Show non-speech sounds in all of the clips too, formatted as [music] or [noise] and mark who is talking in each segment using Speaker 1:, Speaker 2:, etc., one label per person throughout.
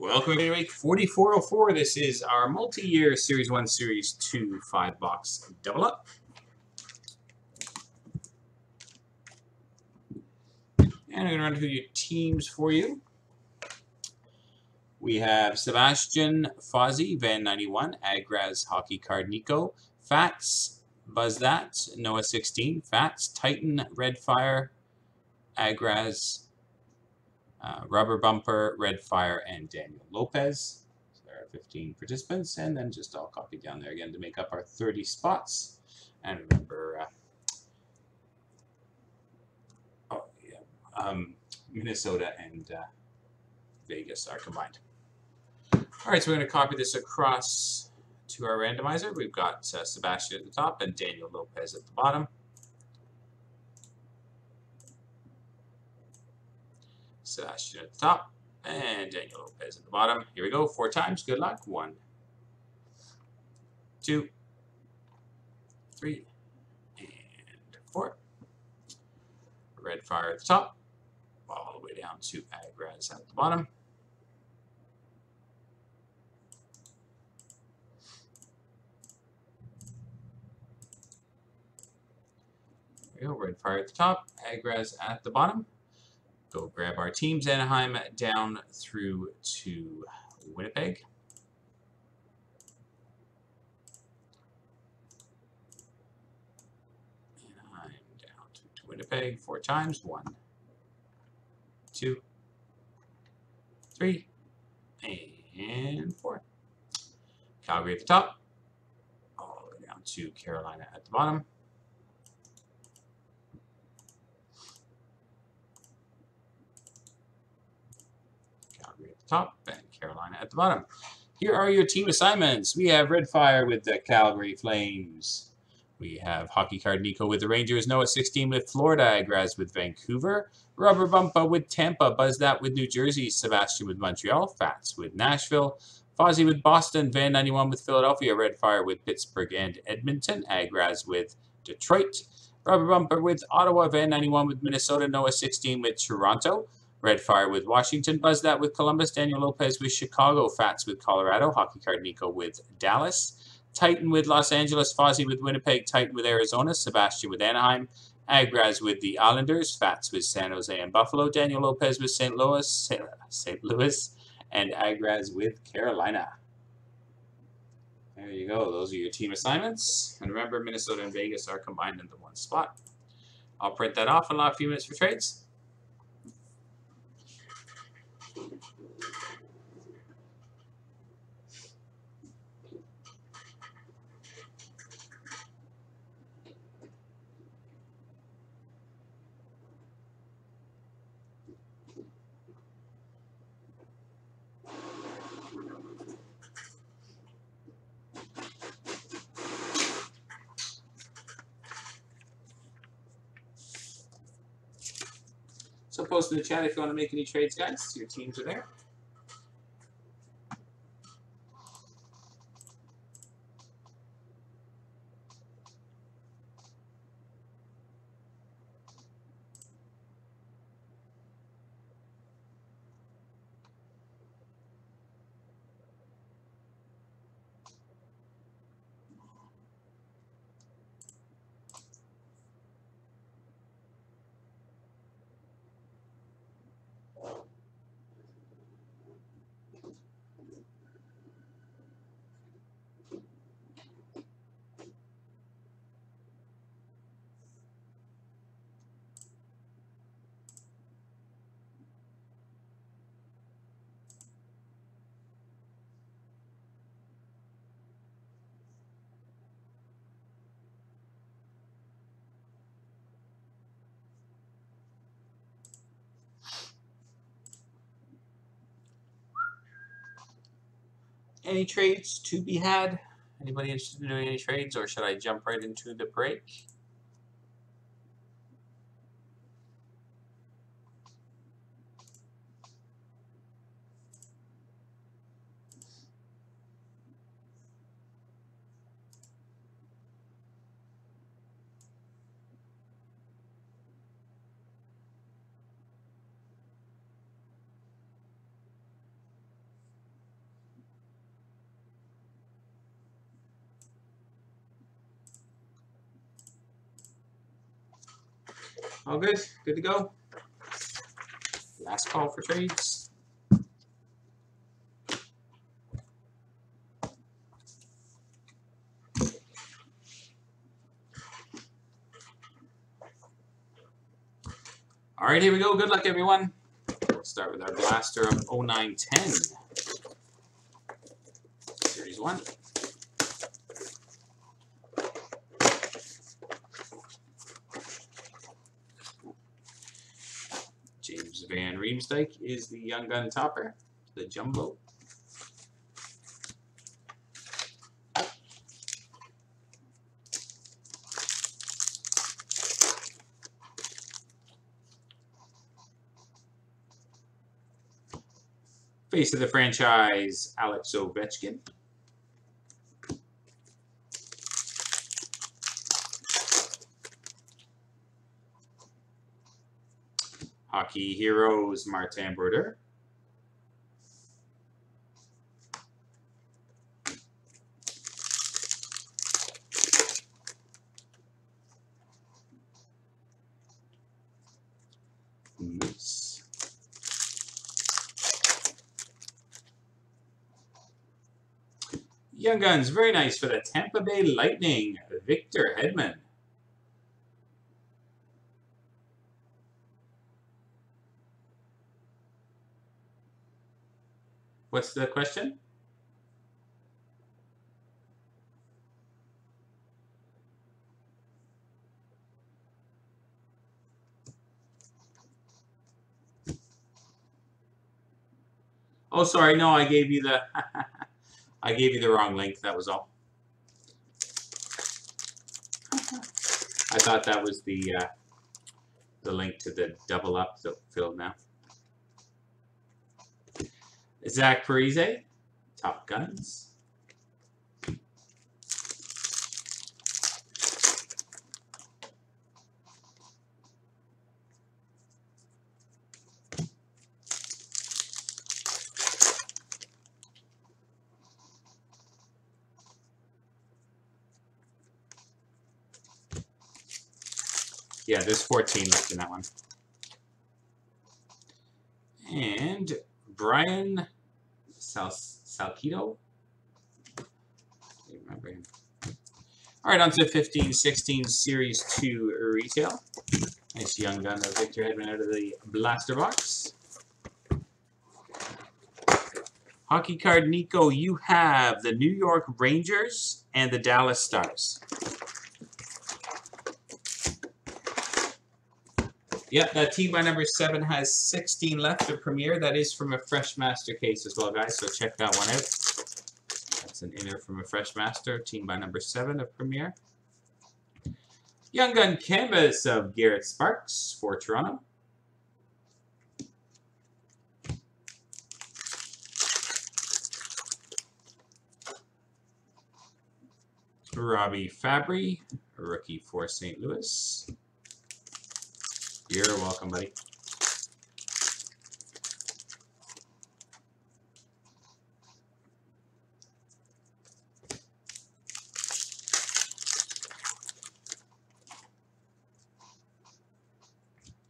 Speaker 1: Welcome to week 4404. This is our multi-year Series 1, Series 2 five-box double up. And I'm going to run through your teams for you. We have Sebastian Fozzie, Van 91, Agraz Hockey Card Nico, Fats, Buzz That, Noah 16, Fats, Titan, Red Fire, Agraz, uh, Rubber Bumper, Red Fire, and Daniel Lopez. So there are 15 participants, and then just all copy down there again to make up our 30 spots. And remember, uh, oh yeah, um, Minnesota and uh, Vegas are combined. All right, so we're going to copy this across to our randomizer. We've got uh, Sebastian at the top and Daniel Lopez at the bottom. Sebastian at the top and Daniel Lopez at the bottom. Here we go, four times. Good luck. One, two, three, and four. Red Fire at the top, all the way down to Agraz at the bottom. We go, Red Fire at the top, Agraz at the bottom. Go grab our teams, Anaheim down through to Winnipeg. Anaheim down to, to Winnipeg four times. One, two, three, and four. Calgary at the top, all the way down to Carolina at the bottom. Top and Carolina at the bottom. Here are your team assignments. We have Red Fire with the Calgary Flames. We have Hockey Card Nico with the Rangers, Noah 16 with Florida, Agraz with Vancouver, Rubber Bumpa with Tampa, Buzz That with New Jersey, Sebastian with Montreal, Fats with Nashville, Fozzie with Boston, Van 91 with Philadelphia, Red Fire with Pittsburgh and Edmonton, Agraz with Detroit, Rubber Bumper with Ottawa, Van 91 with Minnesota, Noah 16 with Toronto, Red Fire with Washington, Buzz That with Columbus, Daniel Lopez with Chicago, Fats with Colorado, Hockey Card Nico with Dallas, Titan with Los Angeles, Fozzie with Winnipeg, Titan with Arizona, Sebastian with Anaheim, Agraz with the Islanders, Fats with San Jose and Buffalo, Daniel Lopez with St. Louis, St. Louis, and Agraz with Carolina. There you go. Those are your team assignments. And remember, Minnesota and Vegas are combined into one spot. I'll print that off and allow a few minutes for trades. So post in the chat if you want to make any trades, guys. Your teams are there. Any trades to be had? Anybody interested in doing any trades, or should I jump right into the break? All good? Good to go? Last call for trades. All right, here we go. Good luck, everyone. We'll start with our blaster of 0910. Series 1. Riemsdyk is the Young Gun topper, the Jumbo. Face of the franchise, Alex Ovechkin. Hockey Heroes, Martin. Moose. Young Guns, very nice for the Tampa Bay Lightning, Victor Hedman. What's the question? Oh, sorry. No, I gave you the [laughs] I gave you the wrong link. That was all. I thought that was the uh, the link to the double up filled now. Zach Parise, Top Guns. Yeah, there's 14 left in that one. And Brian Sal Salcido. Remember him. All right, on to 15, 16 Series 2 Retail. Nice young gun of Victor Hedman out of the blaster box. Hockey card, Nico, you have the New York Rangers and the Dallas Stars. Yep, that team by number 7 has 16 left to premiere. That is from a Fresh Master case as well, guys, so check that one out. That's an inner from a Fresh Master, team by number 7 of premiere. Young Gun Canvas of Garrett Sparks for Toronto. Robbie Fabbri, rookie for St. Louis. You're welcome, buddy.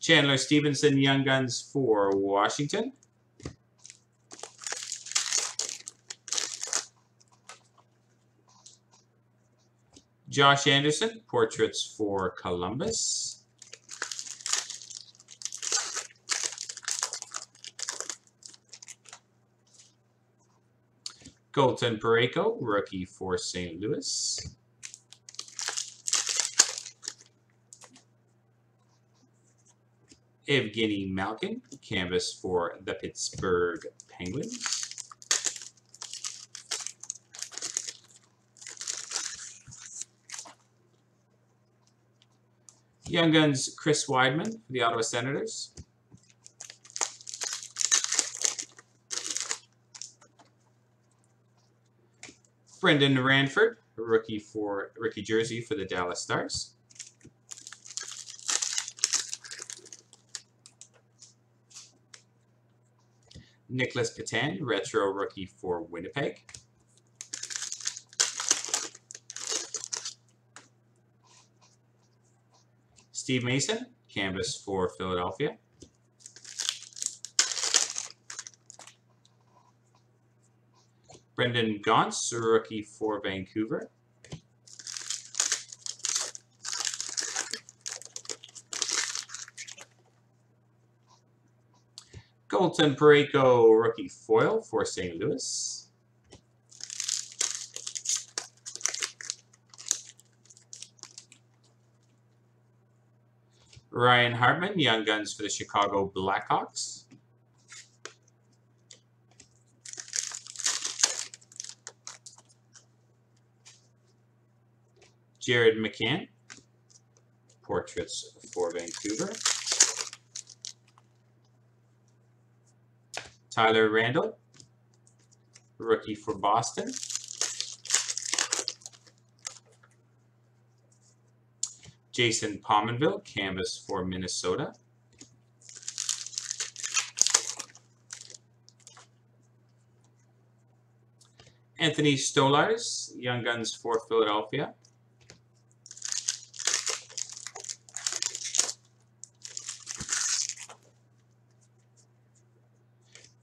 Speaker 1: Chandler Stephenson, Young Guns for Washington. Josh Anderson, Portraits for Columbus. Colton Parayko, rookie for St. Louis. Evgeny Malkin, canvas for the Pittsburgh Penguins. Young Guns, Chris Wideman, for the Ottawa Senators. Brendan Ranford, rookie for rookie jersey for the Dallas Stars. Nicholas Petan, retro rookie for Winnipeg. Steve Mason, canvas for Philadelphia. Brendan Gaunce, rookie for Vancouver. Colton Parayko, rookie foil for St. Louis. Ryan Hartman, Young Guns for the Chicago Blackhawks. Jared McCann, Portraits for Vancouver. Tyler Randell, rookie for Boston. Jason Pominville, canvas for Minnesota. Anthony Stolarz, Young Guns for Philadelphia.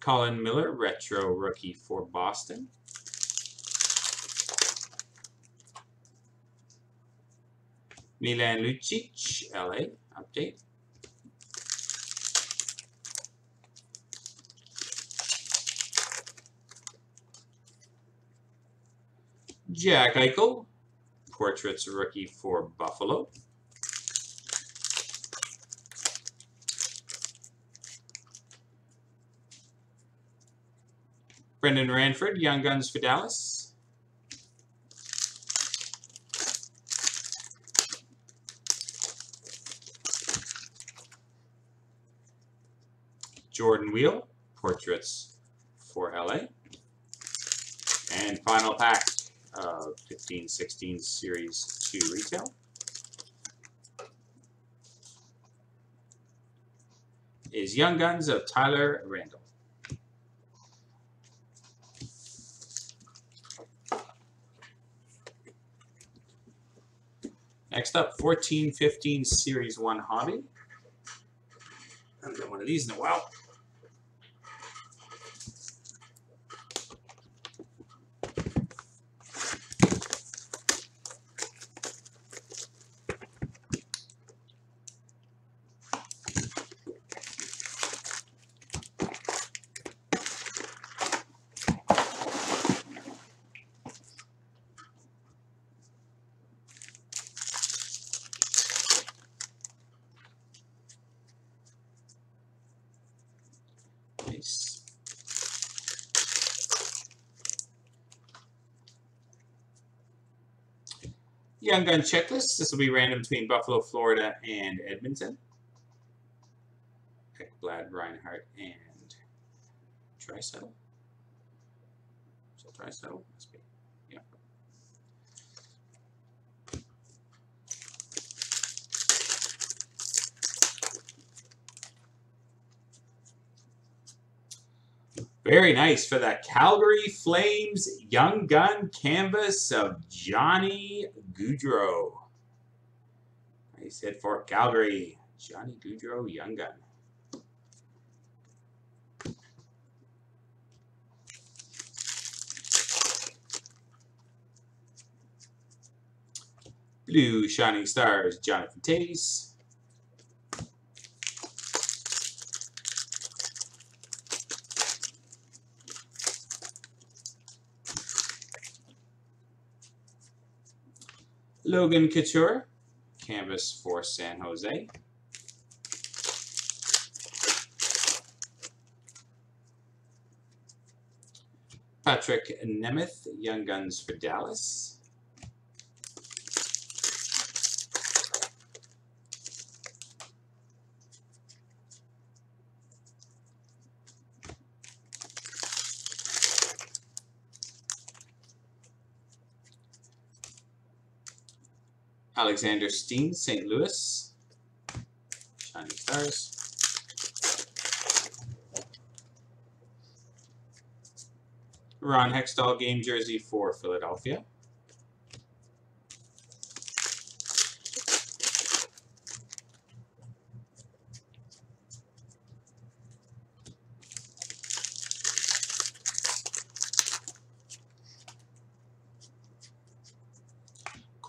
Speaker 1: Colin Miller, retro rookie for Boston. Milan Lucic, LA, update. Jack Eichel, portraits rookie for Buffalo. Brendan Ranford, Young Guns for Dallas. Jordan Weal, Portraits for LA. And final pack of 15-16 Series 2 Retail. Is Young Guns of Tyler Randell. Next up, 1415 Series 1 Hobby. I haven't done one of these in a while. Nice. Young Gun Checklist. This will be random between Buffalo, Florida, and Edmonton. Ekblad, Reinhart, and Draisaitl. Is that Must be. Yeah. Very nice for the Calgary Flames Young Gun canvas of Johnny Gaudreau. Nice hit for Calgary. Johnny Gaudreau Young Gun. Blue Shining Stars, Jonathan Toews. Logan Couture, canvas for San Jose. Patrick Nemeth, Young Guns for Dallas. Alexander Steen, St. Louis. Shining Stars. Ron Hextall game jersey for Philadelphia.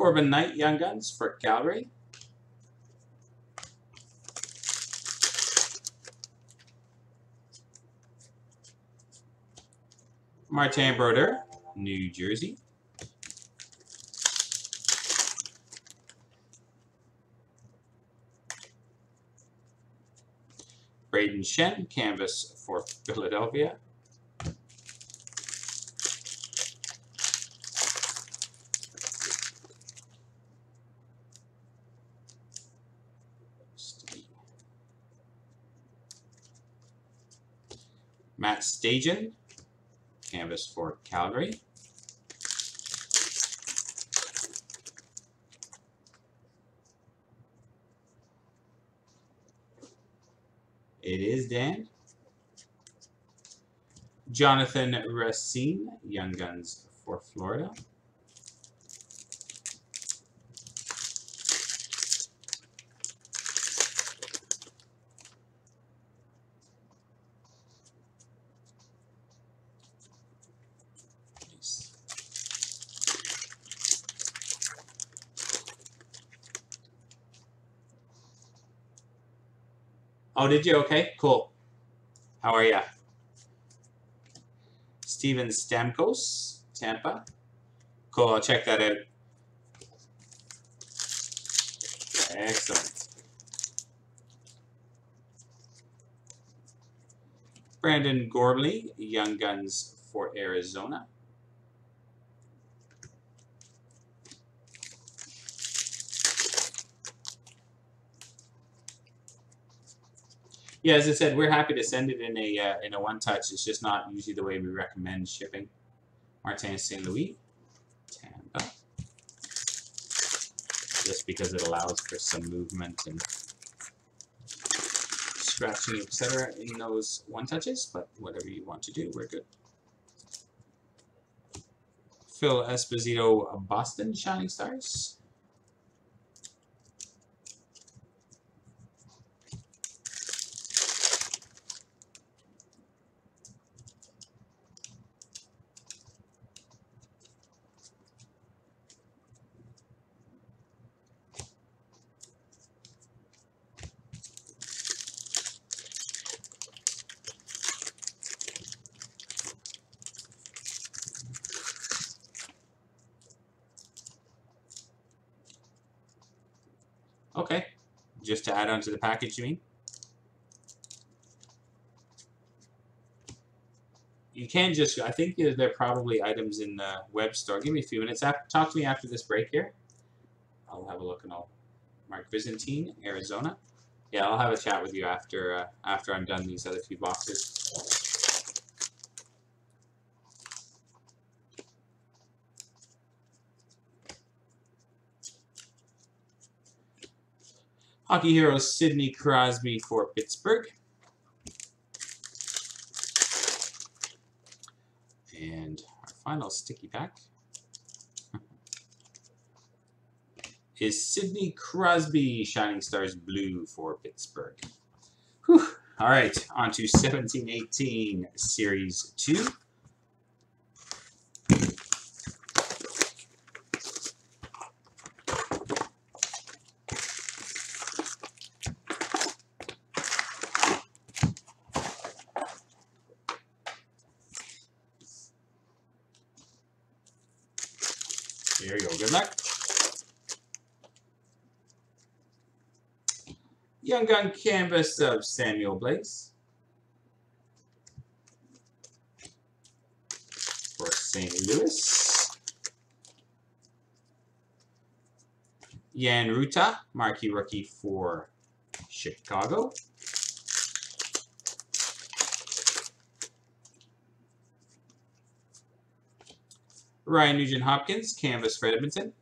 Speaker 1: Corban Knight, Young Guns for Calgary. Martin Brodeur, New Jersey. Brayden Schenn, canvas for Philadelphia. Matt Stajan, canvas for Calgary. It is Dan. Jonathan Racine, Young Guns for Florida. Oh, did you? Okay, cool. How are you? Steven Stamkos, Tampa. Cool, I'll check that out. Excellent. Brandon Gormley, Young Guns for Arizona. Yeah, as I said, we're happy to send it in a uh, in a one touch. It's just not usually the way we recommend shipping. Martin St. Louis, Tampa. Just because it allows for some movement and scratching, etc. in those one touches, but whatever you want to do, we're good. Phil Esposito, Boston Shining Stars. Okay. Just add on to the package, you mean? You can just, I think there are probably items in the web store. Give me a few minutes. Talk to me after this break here. I'll have a look and I'll Mark Visentin, Arizona. Yeah, I'll have a chat with you after uh, after I'm done these other few boxes. Hockey hero Sidney Crosby for Pittsburgh. And our final sticky pack [laughs] is Sidney Crosby Shining Stars Blue for Pittsburgh. Whew. All right, on to 1718 Series 2. There you go. Good luck. Young Gun Canvas of Samuel Blais. For St. Louis. Jan Rutta, marquee rookie for Chicago. Ryan Nugent Hopkins, canvas for Edmonton.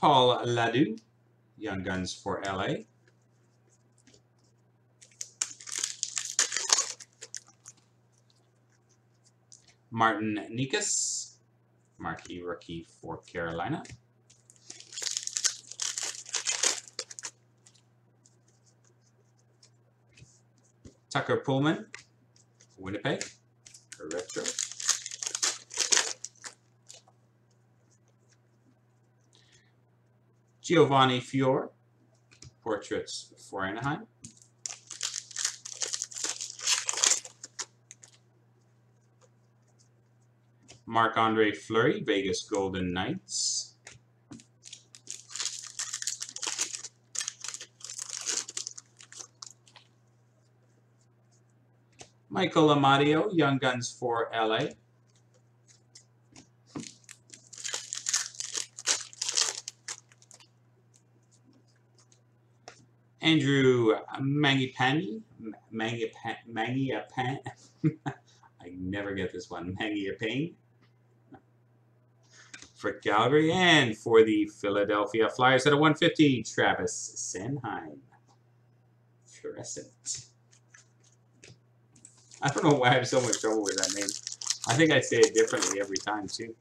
Speaker 1: Paul LaDue, Young Guns for LA. Martin Necas, marquee rookie for Carolina. Tucker Poolman, Winnipeg, retro. Giovanni Fiore, portraits for Anaheim. Marc-Andre Fleury, Vegas Golden Knights. Michael Amadio, Young Guns for LA. Andrew Mangipani, Mangiapane, Mangiapane, [laughs] I never get this one, Mangiapane for Calgary and for the Philadelphia Flyers at a 150, Travis Sanheim. Fluorescent. I don't know why I have so much trouble with that name. I think I say it differently every time, too.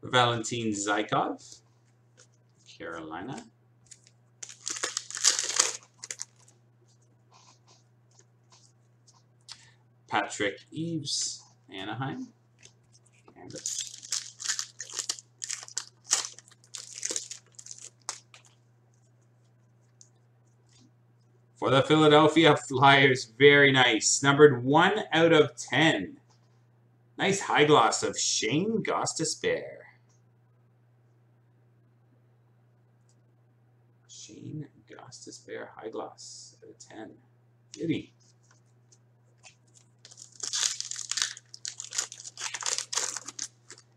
Speaker 1: Valentin Zykov, Carolina. Patrick Eaves, Anaheim. For the Philadelphia Flyers, very nice. Numbered 1 out of 10. Nice high gloss of Shane Gostisbehere. Shane Gostisbehere high gloss out of 10. Beauty.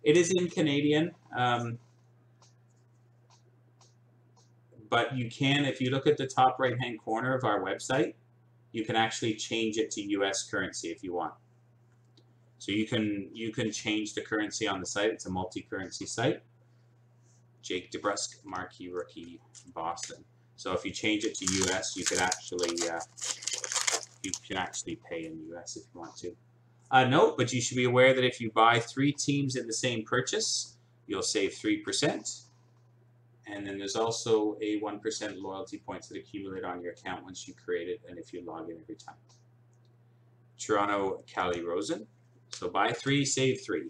Speaker 1: It is in Canadian. Um, but you can, if you look at the top right-hand corner of our website, you can actually change it to U.S. currency if you want. So you can you can change the currency on the site. It's a multi-currency site. Jake DeBrusk, marquee rookie, Boston. So if you change it to U.S., you could actually uh, you can actually pay in U.S. if you want to. Uh, note, but you should be aware that if you buy three teams in the same purchase, you'll save 3%. And then there's also a 1% loyalty points that accumulate on your account once you create it and if you log in every time. Toronto Calle, Rosen. So buy three, save three.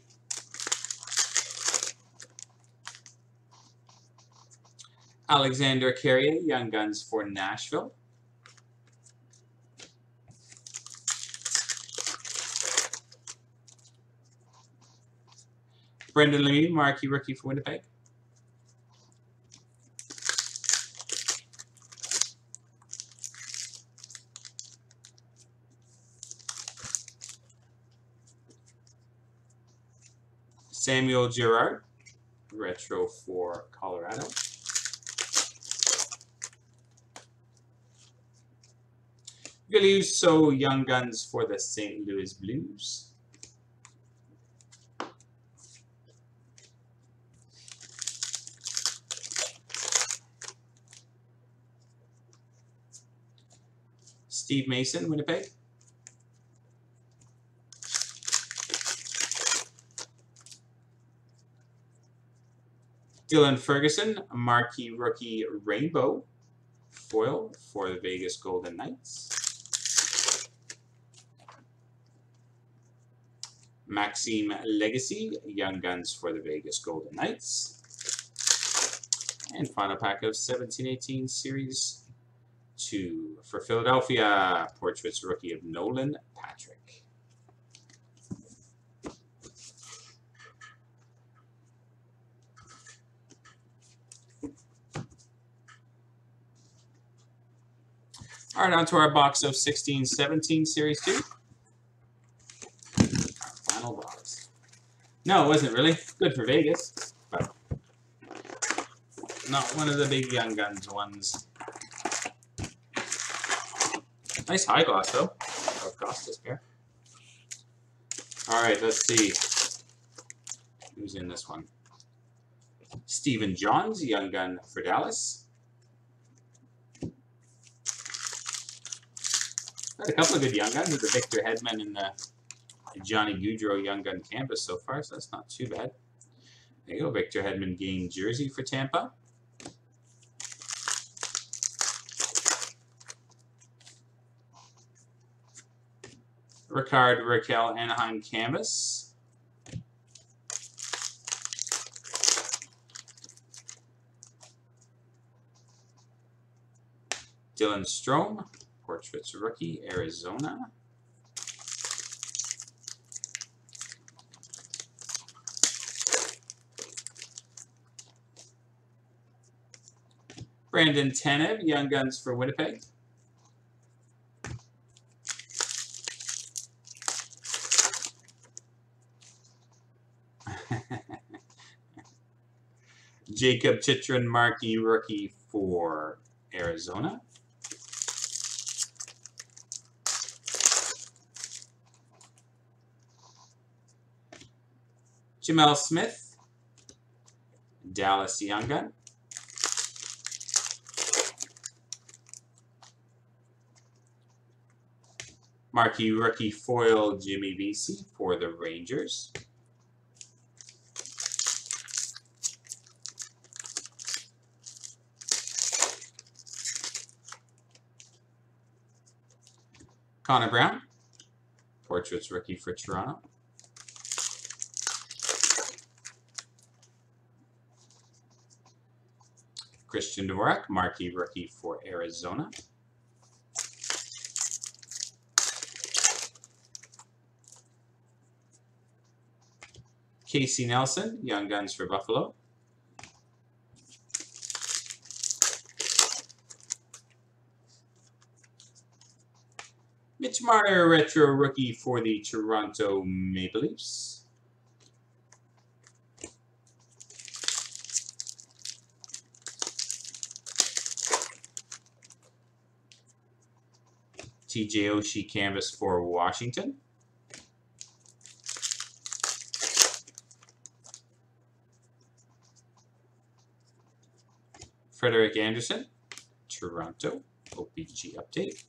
Speaker 1: Alexander Carrier, Young Guns for Nashville. Brendan Lemieux, marquee rookie for Winnipeg. Samuel Girard, retro for Colorado. Will use so Young Guns for the St. Louis Blues. Steve Mason, Winnipeg. Dylan Ferguson, marquee rookie rainbow foil for the Vegas Golden Knights. Maxime Lagace, Young Guns for the Vegas Golden Knights. And final pack of 17-18 Series two for Philadelphia. Portraits rookie of Nolan Patrick. All right, on to our box of 16-17 Series 2. Our final box. No, it wasn't really. Good for Vegas, but not one of the big Young Guns ones. Nice high gloss, though. Gostisbehere. Alright, let's see. Who's in this one? Stephen Johns, Young Gun for Dallas. Got a couple of good Young Guns with the Victor Hedman and the Johnny Gaudreau Young Gun canvas so far, so that's not too bad. There you go, Victor Hedman game jersey for Tampa. Rickard Rakell Anaheim Canvas. Dylan Strome, Portraits Rookie, Arizona. Brandon Tanev, Young Guns for Winnipeg. Jakob Chychrun Marquee, rookie for Arizona. Gemel Smith, Dallas Young Gun. Marquee rookie foil Jimmy Vesey for the Rangers. Connor Brown, Portraits rookie for Toronto. Christian Dvorak, marquee rookie for Arizona. Casey Nelson, Young Guns for Buffalo. Marner, retro rookie for the Toronto Maple Leafs. TJ Oshie canvas for Washington. Frederik Andersen, Toronto, OPG update.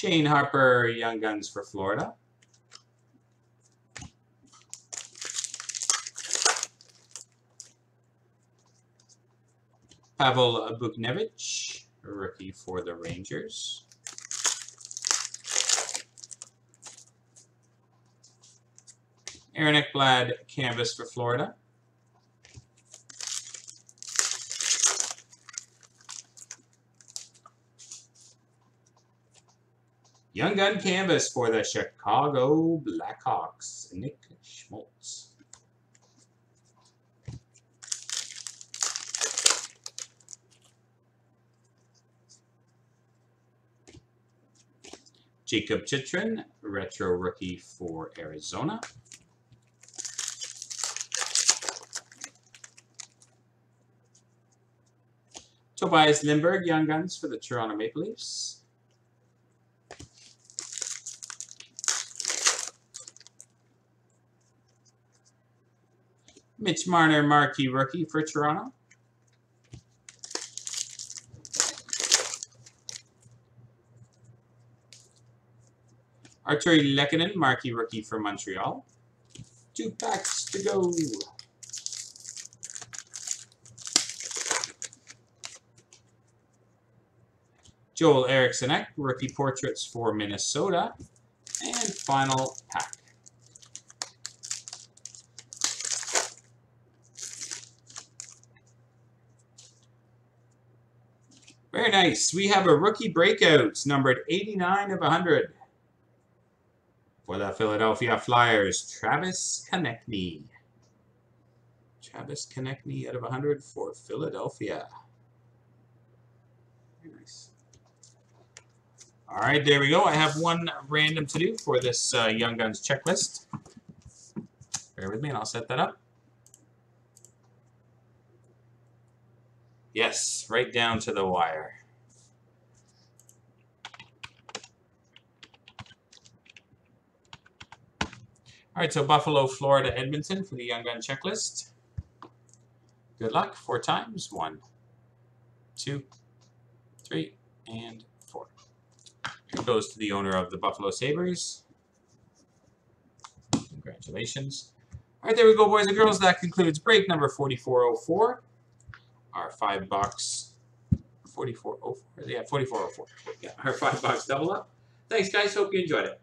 Speaker 1: Shane Harper, Young Guns for Florida. Pavel Buchnevich, rookie for the Rangers. Aaron Ekblad, canvas for Florida. Young Gun canvas for the Chicago Blackhawks, Nick Schmaltz. Jakob Chychrun, retro rookie for Arizona. Tobias Lindberg, Young Guns for the Toronto Maple Leafs. Mitch Marner, marquee rookie for Toronto. Artturi Lehkonen, marquee rookie for Montreal. Two packs to go. Joel Eriksson rookie portraits for Minnesota. And final pack. Very nice. We have a rookie breakouts numbered 89 of 100. For the Philadelphia Flyers, Travis Konecny. Travis Konecny out of 100 for Philadelphia. Nice. All right, there we go. I have one random to do for this uh, Young Guns checklist. Bear with me and I'll set that up. Yes, right down to the wire. All right, so Buffalo, Florida, Edmonton for the Young Gun checklist. Good luck. Four times. One, two, three, and four. It goes to the owner of the Buffalo Sabres. Congratulations. All right, there we go, boys and girls. That concludes break number 4404. Our five box 4404. Yeah, 4404. Yeah, our five box double up. Thanks, guys. Hope you enjoyed it.